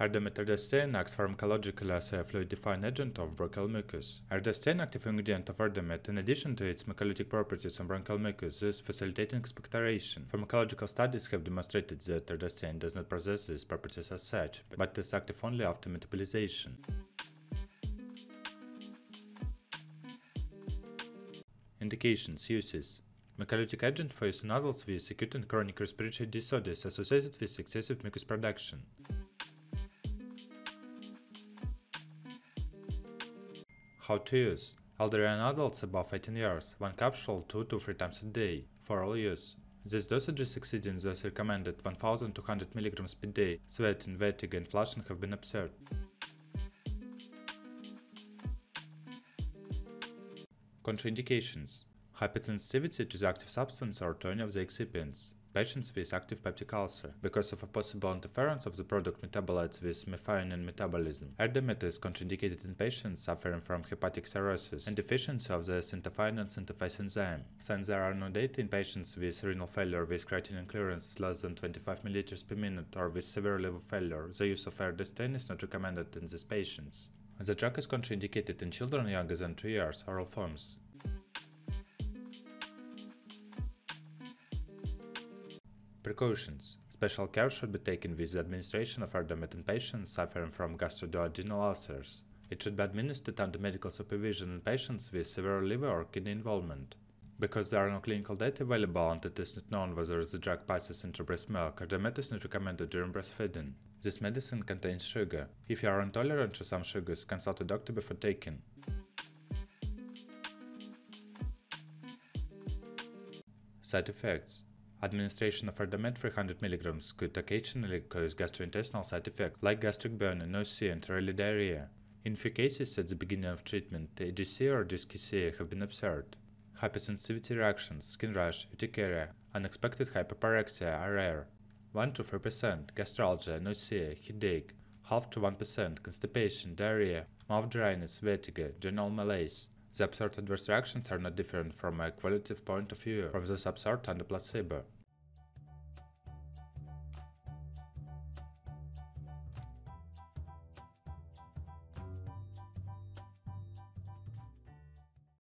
Erdomed erdosteine acts pharmacologically as a fluidifying agent of bronchial mucus. Erdosteine, active ingredient of Erdomed, in addition to its mucolytic properties on bronchial mucus, is facilitating expectoration. Pharmacological studies have demonstrated that erdosteine does not possess these properties as such, but is active only after metabolization. Indications, uses Mucolytic agent for use in adults with acute and chronic respiratory disorders associated with excessive mucus production. How to use. Elderly and adults above 18 years, one capsule 2 to 3 times a day, for all use. This dosage is exceeding those recommended 1200 mg per day. Sweating, vertigo and flushing have been observed. Contraindications Hypersensitivity to the active substance or to any of the excipients patients with active peptic ulcer because of a possible interference of the product metabolites with methionine metabolism. Erdomed is contraindicated in patients suffering from hepatic cirrhosis and deficiency of the cystathionine synthase enzyme. Since there are no data in patients with renal failure with creatinine clearance less than 25 ml per minute or with severe liver failure, the use of erdosteine is not recommended in these patients. The drug is contraindicated in children younger than 2 years, oral forms. Precautions. Special care should be taken with the administration of Erdomed in patients suffering from gastroduodenal ulcers. It should be administered under medical supervision in patients with severe liver or kidney involvement. Because there are no clinical data available and it is not known whether the drug passes into breast milk, Erdomed is not recommended during breastfeeding. This medicine contains sugar. If you are intolerant to some sugars, consult a doctor before taking. Side effects Administration of Erdomed 300 mg could occasionally cause gastrointestinal side effects like gastric burning, nausea, and early diarrhea. In few cases at the beginning of treatment, ageusia or dysgeusia have been observed. Hypersensitivity reactions, skin rash, urticaria, unexpected hyperpyrexia are rare. 1 to 3%, gastralgia, nausea, headache, half to 1% constipation, diarrhea, mouth dryness, vertigo, general malaise. The observed adverse reactions are not different from a qualitative point of view from those and the placebo.